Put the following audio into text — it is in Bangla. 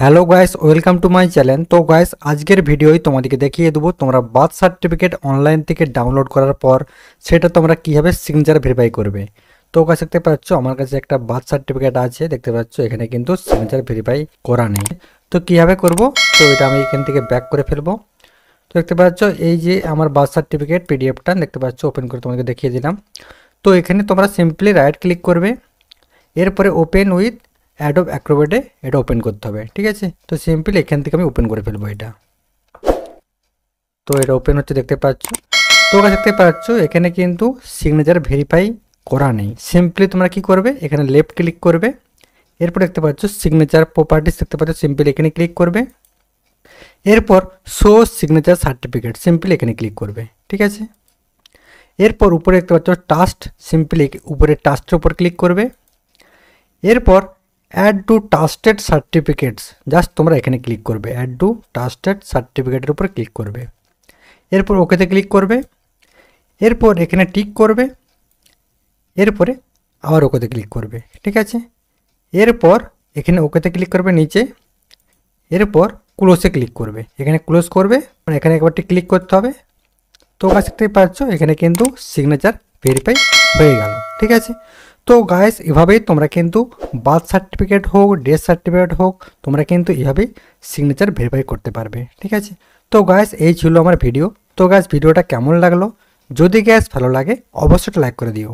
Hello guys, welcome to my channel. তো গাইস, আজকের ভিডিওই তোমাদেরকে দেখিয়ে দেবো তোমরা বার্থ সার্টিফিকেট অনলাইন থেকে ডাউনলোড করার পর সেটা তোমরা কীভাবে সিগনেচার ভেরিফাই করবে। তো গাছ দেখতে পাচ্ছ, আমার কাছে একটা বার্থ সার্টিফিকেট আছে, দেখতে পাচ্ছ, এখানে কিন্তু সিগনেচার ভেরিফাই করা নেই। তো কীভাবে করব? তো এটা আমি এখান থেকে ব্যাক করে ফেলব। তো দেখতে পাচ্ছ, এই যে আমার বার্থ সার্টিফিকেট পিডিএফটা, দেখতে পাচ্ছ ওপেন করে তোমাকে দেখিয়ে দিলাম। তো এখানে তোমরা সিম্পলি রাইট ক্লিক করবে। এরপরে ওপেন উইথ অ্যাডোব অ্যাক্রোবেটে এটা ওপেন করতে হবে, ঠিক আছে? তো সিম্পলি এখান থেকে আমি ওপেন করে ফেলব এটা। তো এটা ওপেন হচ্ছে, দেখতে পাচ্ছ? তো ওটা দেখতে পাচ্ছ, এখানে কিন্তু সিগনেচার ভেরিফাই করা নেই। সিম্পলি তোমরা কি করবে? এখানে লেফট ক্লিক করবে। এরপর দেখতে পাচ্ছ সিগনেচার প্রপার্টিস দেখতে পাচ্ছ সিম্পলি এখানে ক্লিক করবে। এরপর শো সিগনেচার সার্টিফিকেট সিম্পলি এখানে ক্লিক করবে, ঠিক আছে? এরপর উপরে দেখতে পাচ্ছ টাস্ট সিম্পলি উপরে টাস্টের উপর ক্লিক করবে। এরপর add to trusted certificates just তোমরা এখানে ক্লিক করবে। অ্যাড টু টাস্টেড সার্টিফিকেটের উপর ক্লিক করবে। এরপর ওকেতে ক্লিক করবে। এরপর এখানে টিক করবে। এরপরে আবার ওকেতে ক্লিক করবে। ঠিক আছে? এরপর এখানে ওকেতে ক্লিক করবে নিচে। এরপর ক্লোজে ক্লিক করবে। এখানে ক্লোজ করবে। মানে এখানে একবারটি ক্লিক করতে হবে। তো গাছ দেখতেই পাচ্ছ, এখানে কিন্তু সিগনেচার ভেরিফাই হয়ে গেল। ঠিক আছে? তো গাইস এভাবেই তোমরা কিন্তু বার্থ সার্টিফিকেট হোক ডেথ সার্টিফিকেট হোক, তোমরা কিন্তু এভাবেই সিগনেচার ভেরিফাই করতে পারবে, ঠিক আছে? তো গাইস এই ছিল আমার ভিডিও তো গাইস ভিডিওটা কেমন লাগল? যদি গ্যাস ভালো লাগে, অবশ্যই লাইক করে দিও।